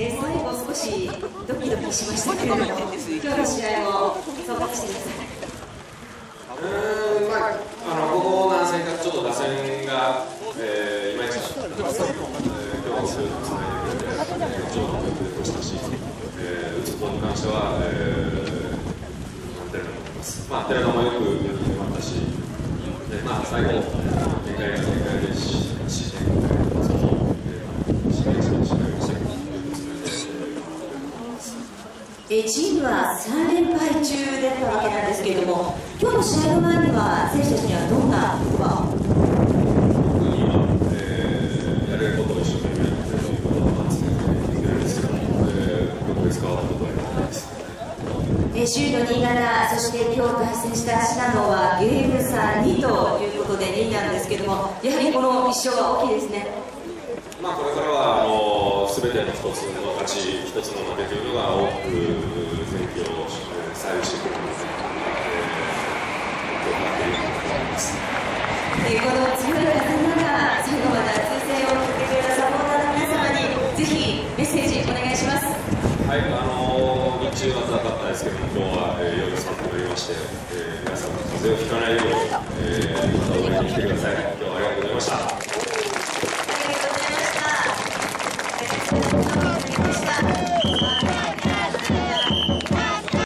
ね、最後少しドキドキしましたけれども、今日の試合を総括してください。うんまあ、あのここ何戦かちょっと打線が、えー、いまいちだったんで、えー、今日も強くつないでくれて、上手に出てましたし、えー、打つ方に関しては、えー、満点だと思います。まあ、寺田もよくやってもらったし、でまあ、最後、展開が展開で失点をその、えー、しっかりしっかりしていくというつもりで、えーチームは3連敗中だったわけなんですけれども、今日の試合の前には、選手たちにはどんな言葉をことを一生懸命やってということを集めているんですけども、えー、特別変わったことはないです。えー首位の新潟、そして今日対戦した信濃はゲーム差2ということで2位なんですけれども、やはりこの1勝は大きいですね。まあ、全ての一つの勝ち、一つの負けというのが大きく全球を左右してくるので、えー、今日はっていると思います。えーこの次の中さんが最後まで熱い声を送ってくれたサポーターの皆様にぜひメッセージお願いします。はい、あの日中は暖かったですけども、今日は、えー、夜寒くなりまして、えー皆さんも風邪をひかないように、えー、また応援に来てください。